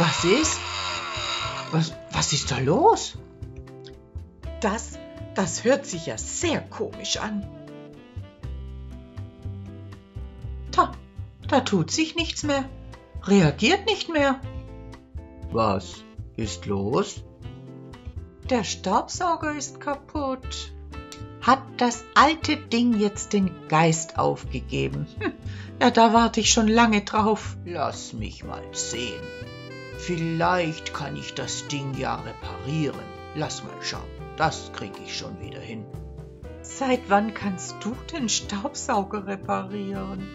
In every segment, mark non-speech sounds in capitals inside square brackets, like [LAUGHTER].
Was ist? Was, was ist da los? Das, das hört sich ja sehr komisch an. Da, da tut sich nichts mehr. Reagiert nicht mehr. Was ist los? Der Staubsauger ist kaputt. Hat das alte Ding jetzt den Geist aufgegeben? Hm, ja, da warte ich schon lange drauf. Lass mich mal sehen. Vielleicht kann ich das Ding ja reparieren. Lass mal schauen. Das krieg ich schon wieder hin. Seit wann kannst du den Staubsauger reparieren?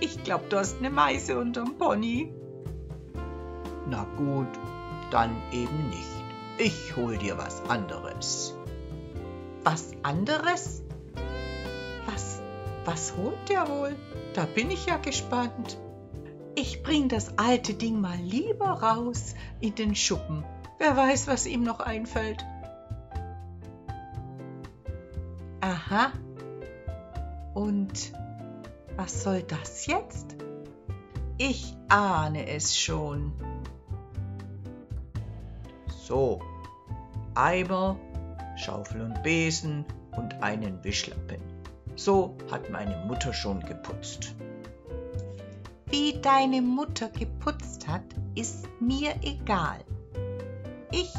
Ich glaub, du hast eine Meise unterm Pony. Na gut, dann eben nicht. Ich hol dir was anderes. Was anderes? Was, was holt der wohl? Da bin ich ja gespannt. Ich bring das alte Ding mal lieber raus in den Schuppen. Wer weiß, was ihm noch einfällt. Aha. Und was soll das jetzt? Ich ahne es schon. So, Eimer, Schaufel und Besen und einen Wischlappen. So hat meine Mutter schon geputzt. Wie deine Mutter geputzt hat, ist mir egal. Ich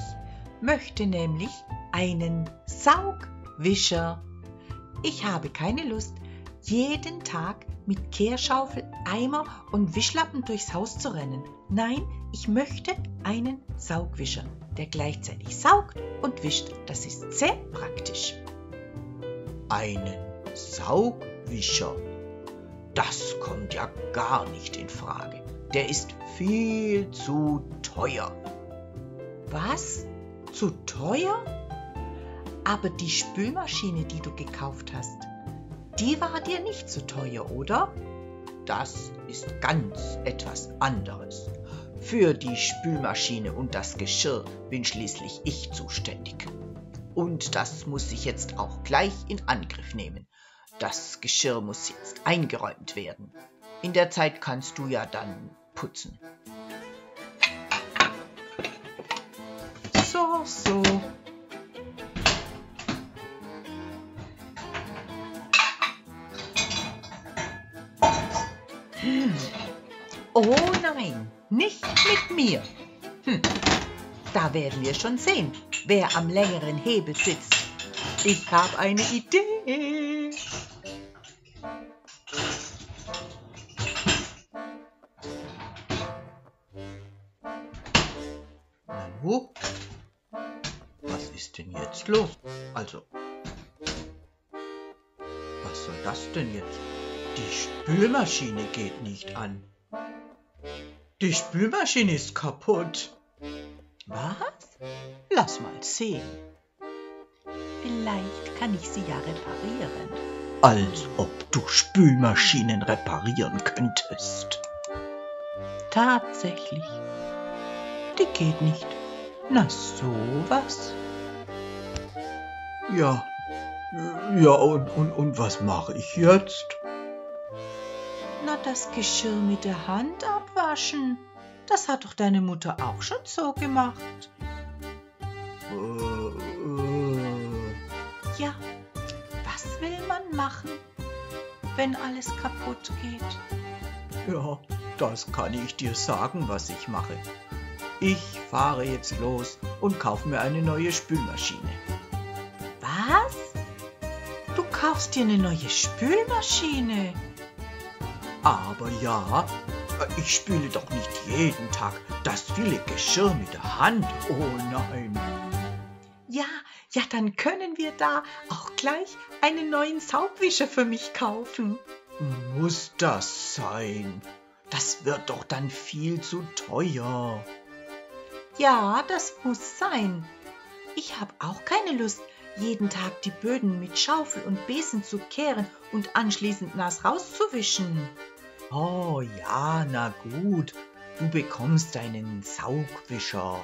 möchte nämlich einen Saugwischer. Ich habe keine Lust, jeden Tag mit Kehrschaufel, Eimer und Wischlappen durchs Haus zu rennen. Nein, ich möchte einen Saugwischer, der gleichzeitig saugt und wischt. Das ist sehr praktisch. Einen Saugwischer? Das kommt ja gar nicht in Frage. Der ist viel zu teuer. Was? Zu teuer? Aber die Spülmaschine, die du gekauft hast, die war dir nicht zu teuer, oder? Das ist ganz etwas anderes. Für die Spülmaschine und das Geschirr bin schließlich ich zuständig. Und das muss ich jetzt auch gleich in Angriff nehmen. Das Geschirr muss jetzt eingeräumt werden. In der Zeit kannst du ja dann putzen. So, so. Hm. Oh nein, nicht mit mir. Hm. Da werden wir schon sehen, wer am längeren Hebel sitzt. Ich habe eine Idee. Nanu? Was ist denn jetzt los? Also, was soll das denn jetzt? Die Spülmaschine geht nicht an. Die Spülmaschine ist kaputt. Was? Lass mal sehen. Vielleicht kann ich sie ja reparieren. Als ob du Spülmaschinen reparieren könntest. Tatsächlich. Die geht nicht. Na sowas. Ja. Ja, und, und, und was mache ich jetzt? Na, das Geschirr mit der Hand abwaschen. Das hat doch deine Mutter auch schon so gemacht. Äh, äh, Ja, was will man machen, wenn alles kaputt geht? ja, das kann ich dir sagen, was ich mache. Ich fahre jetzt los und kaufe mir eine neue Spülmaschine. Was? Du kaufst dir eine neue Spülmaschine? Aber ja, ich spüle doch nicht jeden Tag das viele Geschirr mit der Hand. Oh nein. Ja, ja, dann können wir da auch gleich einen neuen Saugwischer für mich kaufen. Muss das sein? Das wird doch dann viel zu teuer. Ja, das muss sein. Ich habe auch keine Lust, jeden Tag die Böden mit Schaufel und Besen zu kehren und anschließend nass rauszuwischen. Oh ja, na gut. Du bekommst einen Saugwischer.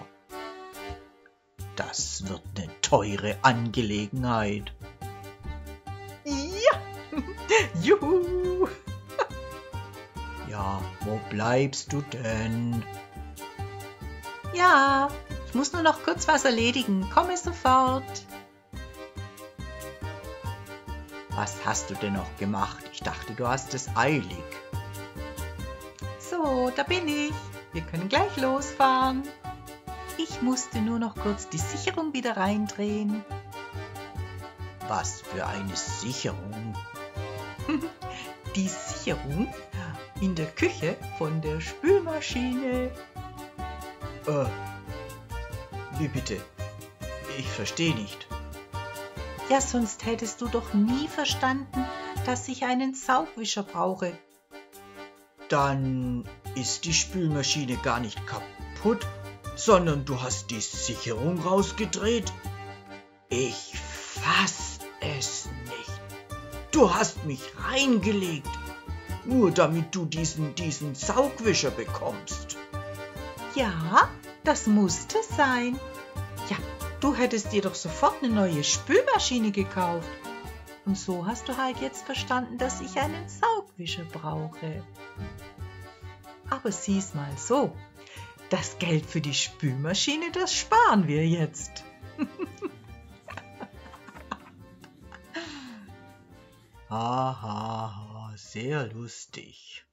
Das wird eine teure Angelegenheit. Ja, [LAUGHS] juhu. Ja, wo bleibst du denn? Ja, ich muss nur noch kurz was erledigen. Komme sofort. Was hast du denn noch gemacht? Ich dachte, du hast es eilig. So, da bin ich. Wir können gleich losfahren. Ich musste nur noch kurz die Sicherung wieder reindrehen. Was für eine Sicherung? [LAUGHS] die Sicherung in der Küche von der Spülmaschine. Äh, wie bitte? Ich verstehe nicht. Ja, sonst hättest du doch nie verstanden, dass ich einen Saugwischer brauche. Dann ist die Spülmaschine gar nicht kaputt, sondern du hast die Sicherung rausgedreht. Ich fass es nicht. Du hast mich reingelegt, nur damit du diesen, diesen Saugwischer bekommst. Ja, das musste sein. Ja, Du hättest dir doch sofort eine neue Spülmaschine gekauft. Und so hast du halt jetzt verstanden, dass ich einen Saugwischer brauche. Aber sieh's mal so. Das Geld für die Spülmaschine, das sparen wir jetzt. [LAUGHS] Haha, sehr lustig.